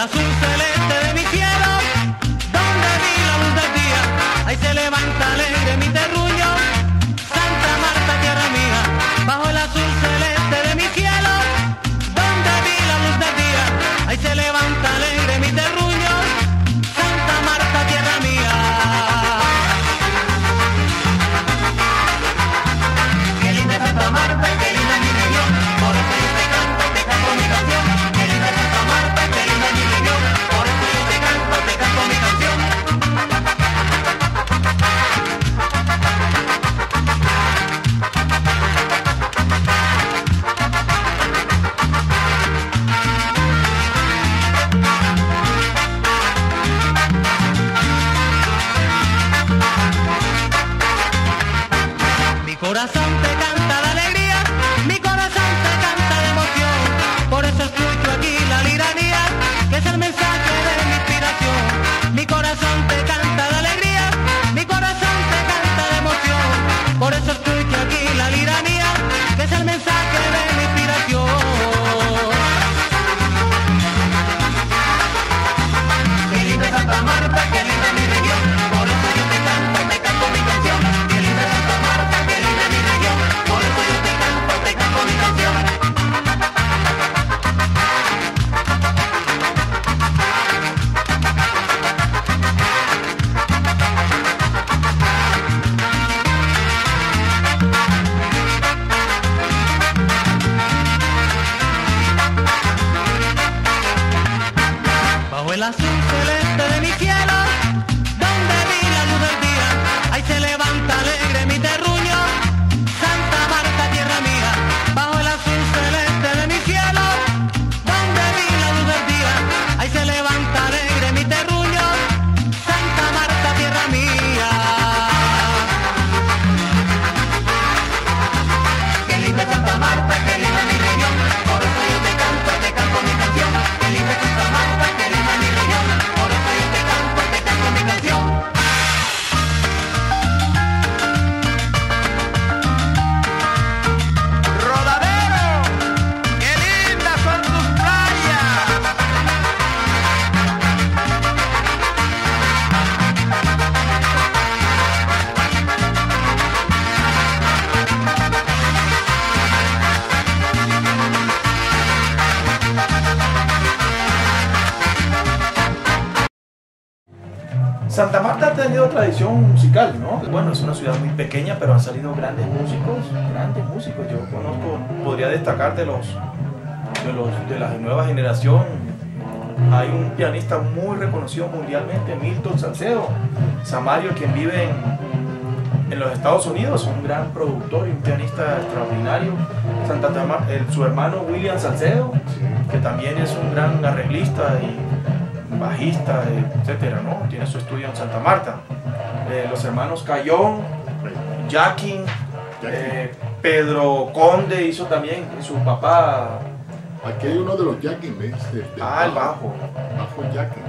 el azul musical, ¿no? Bueno, es una ciudad muy pequeña, pero han salido grandes músicos, grandes músicos. Yo conozco, podría destacar de los, de los de la nueva generación. Hay un pianista muy reconocido mundialmente, Milton Salcedo, Samario, quien vive en, en los Estados Unidos, un gran productor y un pianista extraordinario. Santa Tama- su hermano William Salcedo, que también es un gran arreglista y bajista, etcétera, ¿no? Tiene su estudio en Santa Marta. Eh, los hermanos Cayón, Jackin, eh, Pedro Conde hizo también, y su papá, Aquí hay uno de los Jackin, ¿ves? Ah, el bajo, Bajo Jackin.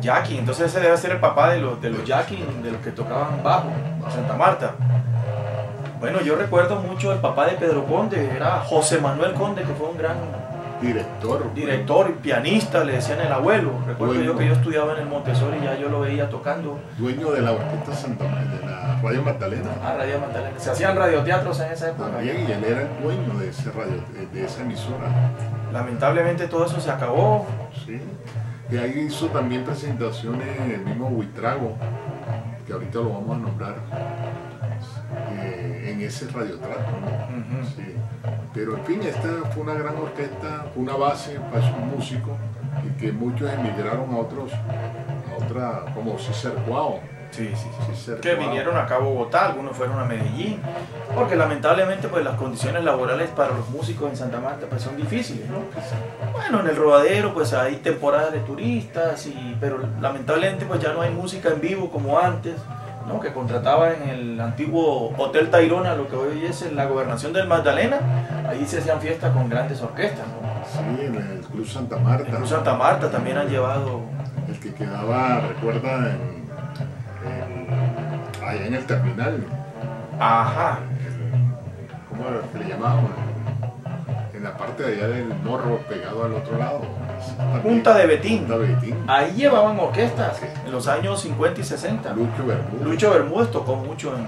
Jackin, entonces ese debe ser el papá de los, de los Jackin, de los que tocaban bajo en Santa Marta. Bueno, yo recuerdo mucho el papá de Pedro Conde, era José Manuel Conde, que fue un gran Director. director y pianista, le decían el abuelo. Recuerdo Bueno. yo que yo estudiaba en el Montessori y ya yo lo veía tocando. Dueño de la orquesta Santa de la Radio Magdalena. Ah, Radio Magdalena. Se hacían radioteatros en esa época. También, y él era el dueño de, ese radio, de, esa emisora. Lamentablemente todo eso se acabó. Sí. Y ahí hizo también presentaciones el mismo Huitrago, que ahorita lo vamos a nombrar, eh, en ese radiotrato. ¿no? Ujú. Sí. Pero en fin, esta fue una gran orquesta, fue una base para esos músicos y que muchos emigraron a otros, a otra, como César Cuao. Sí, sí, sí. César Que Cuao. vinieron acá a Bogotá, algunos fueron a Medellín, porque lamentablemente pues las condiciones laborales para los músicos en Santa Marta pues son difíciles, ¿no? Bueno, en el rodadero pues hay temporadas de turistas, y, pero lamentablemente pues ya no hay música en vivo como antes, ¿no? Que contrataba en el antiguo Hotel Tairona, lo que hoy es en la gobernación del Magdalena, ahí se hacían fiestas con grandes orquestas, ¿no? Sí, en el Club Santa Marta. Incluso Santa Marta también han llevado El que quedaba, recuerda, en, en- allá en el terminal. Ajá. ¿Cómo le llamaban? La parte de allá del morro, pegado al otro lado. Punta de Betín. Punta de Betín. Ahí llevaban orquestas en los años 50 y 60. Lucho Bermúdez. Lucho Bermúdez tocó mucho en,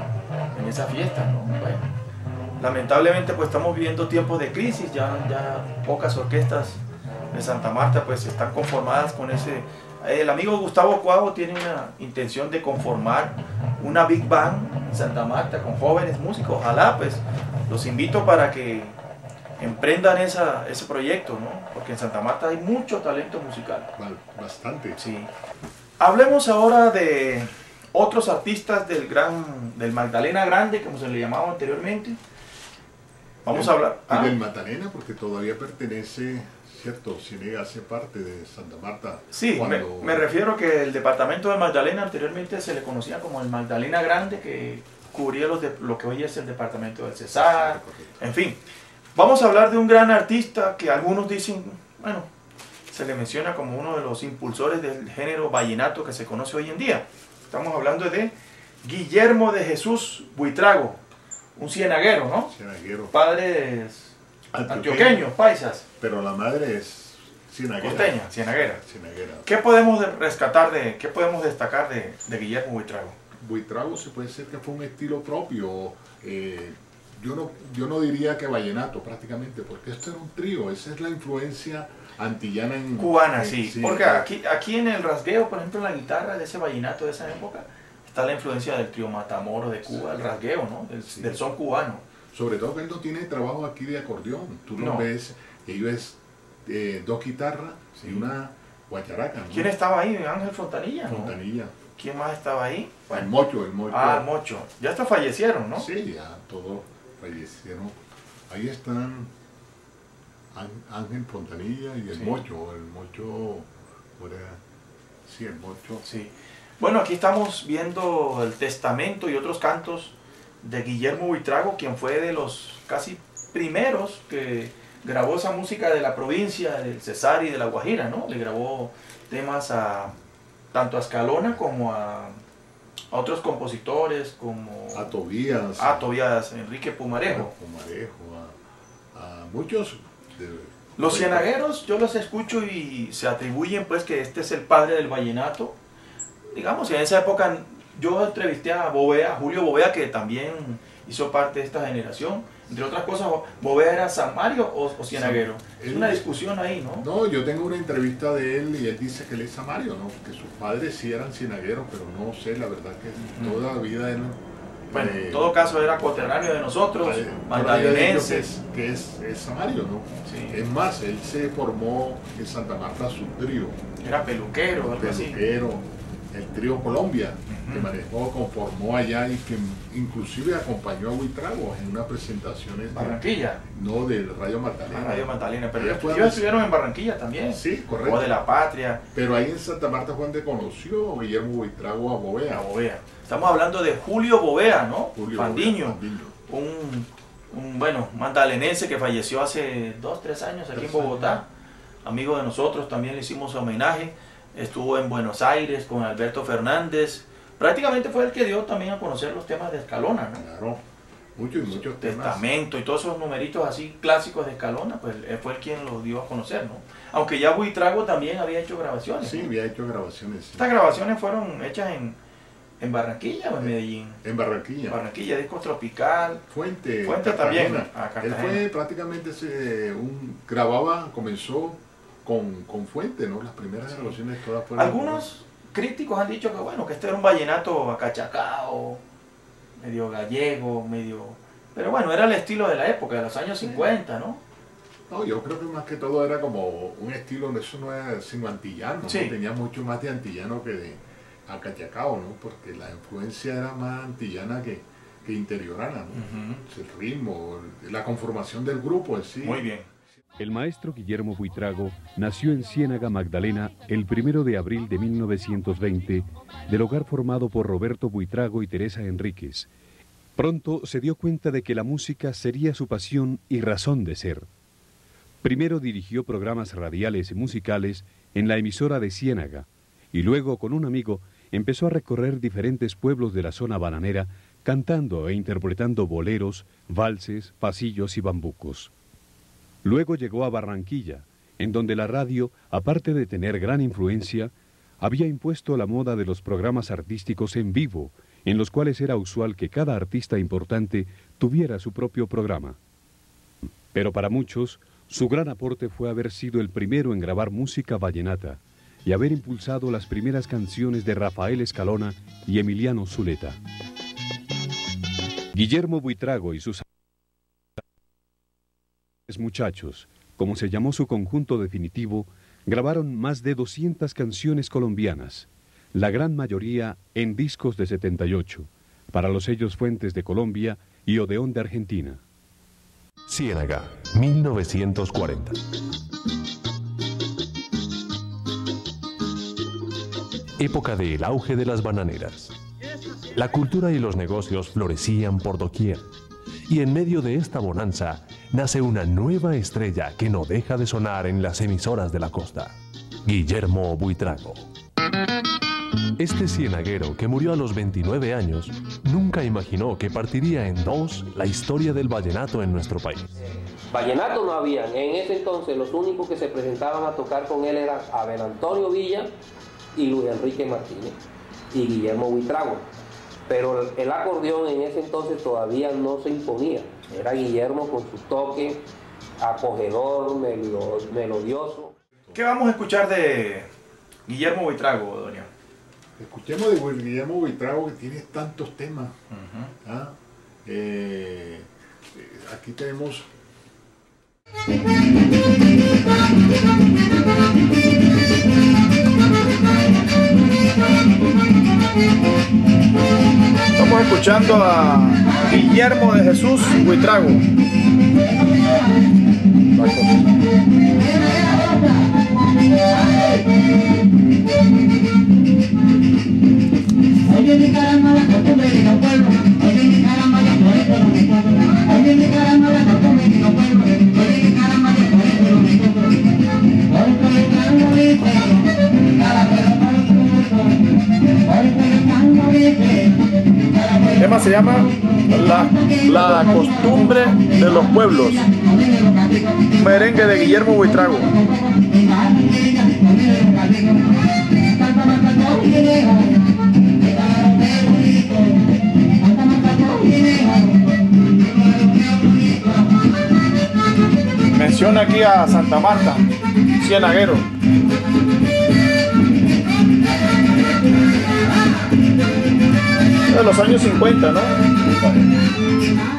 en esa fiesta, ¿no? Bueno, lamentablemente pues estamos viviendo tiempos de crisis, ya, ya pocas orquestas de Santa Marta pues están conformadas con ese... El amigo Gustavo Cuavo tiene una intención de conformar una Big Band en Santa Marta con jóvenes músicos. Ojalá pues los invito para que emprendan esa, ese proyecto, ¿no? Porque en Santa Marta hay mucho talento musical. Ba- Bastante. Sí. Hablemos ahora de otros artistas del gran, del Magdalena Grande, como se le llamaba anteriormente. Vamos a hablar. Ah, del Magdalena, porque todavía pertenece, cierto, Cine hace parte de Santa Marta. Sí, me, Cuando- me refiero que el departamento de Magdalena anteriormente se le conocía como el Magdalena Grande, que cubría los de- lo que hoy es el departamento del Cesar, en fin. Vamos a hablar de un gran artista que algunos dicen, bueno, se le menciona como uno de los impulsores del género vallenato que se conoce hoy en día. Estamos hablando de Guillermo de Jesús Buitrago, un cienaguero, ¿no? Cienaguero. Padres Antioqueño. antioqueños, paisas, Pero la madre es cienaguera. costeña, cienaguera. Cienaguera. ¿Qué podemos de- rescatar de, qué podemos destacar de, de Guillermo Buitrago? Buitrago se puede decir que fue un estilo propio. eh, yo, no, yo no diría que vallenato prácticamente, porque esto era un trío. Esa es la influencia antillana en Cubana, en- sí. Porque aquí, aquí en el rasgueo, por ejemplo, en la guitarra de ese vallenato de esa época, está la influencia del trío Matamoro de Cuba, el rasgueo, ¿no? Del, Sí. del son cubano. Sobre todo que él no tiene trabajo aquí de acordeón. Tú lo No. ves, ellos es eh, dos guitarras Sí. y una guacharaca. ¿no? ¿Quién estaba ahí? Ángel Fontanilla, ¿no? Fontanilla. ¿Quién más estaba ahí? El mocho, el mocho. ah, Mocho. Ya hasta fallecieron, ¿no? Sí, ya todos fallecieron. Ahí están Án- Ángel Fontanilla y el Sí. mocho. El mocho, sí, el mocho. Sí. Bueno, aquí estamos viendo el testamento y otros cantos de Guillermo Buitrago, quien fue de los casi primeros que grabó esa música de la provincia del Cesar y de la Guajira, ¿no? Le grabó temas a tanto a Escalona como a, a otros compositores como A Tobías. a Tobías Enrique Pumarejo. Pumarejo, a, a muchos. de- Los de- cienagueros yo los escucho y se atribuyen pues que este es el padre del vallenato. Digamos, en esa época yo entrevisté a Bovea, a Julio Bovea, que también hizo parte de esta generación. Entre otras cosas, Bovea era Samario o, o cienaguero. Es una discusión ahí, ¿no? No, yo tengo una entrevista de él y él dice que él es samario, ¿no? Que sus padres sí eran cienagueros, pero no sé, la verdad que toda la vida él... Bueno, eh, en todo caso era coterráneo de nosotros, eh, dicho que es, que es, es samario, ¿no? Sí. Es más, él se formó en Santa Marta su trío, Era peluquero, algo así. peluquero, el trío Colombia, que manejó, conformó allá y que inclusive acompañó a Buitrago en unas presentaciones de- Barranquilla, no del Rayo Magdalena. a Radio Magdalena. Pero ellos estuvieron en Barranquilla también. Sí, O correcto. de la Patria. Pero ahí en Santa Marta fue donde conoció Guillermo Buitrago a Bovea. Bovea. Estamos hablando de Julio Bovea, ¿no? Julio Fandiño. Bovea. Un, un, bueno, magdalenense que falleció hace dos, tres años aquí Tres en Bogotá. Amigo de nosotros, también le hicimos homenaje. Estuvo en Buenos Aires con Alberto Fernández. Prácticamente fue el que dio también a conocer los temas de Escalona, ¿no? Claro, muchos y muchos temas. Testamento y todos esos numeritos así clásicos de Escalona, pues él fue el quien los dio a conocer, ¿no? Aunque ya Buitrago también había hecho grabaciones. Sí, ¿no? había hecho grabaciones. sí. Estas grabaciones fueron hechas en, en Barranquilla o en Medellín. En Barranquilla. Barranquilla, disco tropical. Fuente. Fuente Cartagena. también, a Cartagena. Él fue prácticamente ese, un, grababa, comenzó con, con Fuente, ¿no? Las primeras Sí. grabaciones todas fueron. Algunos críticos han dicho que bueno, que este era un vallenato acachacao, medio gallego, medio... Pero bueno, era el estilo de la época, de los años 50, ¿no? No, yo creo que más que todo era como un estilo, eso no era sino antillano, ¿no? Sí. tenía mucho más de antillano que de acachacao, ¿no? Porque la influencia era más antillana que, que interiorana, ¿no? El ritmo, la conformación del grupo en sí. Muy bien. El maestro Guillermo Buitrago nació en Ciénaga Magdalena el primero de abril de 1920 del hogar formado por Roberto Buitrago y Teresa Enríquez. Pronto se dio cuenta de que la música sería su pasión y razón de ser. Primero dirigió programas radiales y musicales en la emisora de Ciénaga y luego con un amigo empezó a recorrer diferentes pueblos de la zona bananera cantando e interpretando boleros, valses, pasillos y bambucos. Luego llegó a Barranquilla, en donde la radio, aparte de tener gran influencia, había impuesto la moda de los programas artísticos en vivo, en los cuales era usual que cada artista importante tuviera su propio programa. Pero para muchos, su gran aporte fue haber sido el primero en grabar música vallenata y haber impulsado las primeras canciones de Rafael Escalona y Emiliano Zuleta. Guillermo Buitrago y sus muchachos, como se llamó su conjunto definitivo, grabaron más de 200 canciones colombianas, la gran mayoría en discos de 78, para los sellos Fuentes de Colombia y Odeón de Argentina. Ciénaga, 1940. Época del auge de las bananeras. La cultura y los negocios florecían por doquier. Y en medio de esta bonanza nace una nueva estrella que no deja de sonar en las emisoras de la costa. Guillermo Buitrago. Este cienaguero, que murió a los 29 años, nunca imaginó que partiría en dos la historia del vallenato en nuestro país. Vallenato no había. En ese entonces los únicos que se presentaban a tocar con él eran Abel Antonio Villa y Luis Enrique Martínez y Guillermo Buitrago. Pero el acordeón en ese entonces todavía no se imponía. Era Guillermo con su toque acogedor, melodioso. ¿Qué vamos a escuchar de Guillermo Buitrago, doña? Escuchemos de Guillermo Buitrago que tiene tantos temas. ¿ah? Eh, eh, aquí tenemos Estamos escuchando a Guillermo de Jesús tema se llama la, costumbre de los pueblos. Merengue de Guillermo Buitrago. Menciona aquí a Santa Marta, Cienaguero. De los años 50, ¿no? 違う。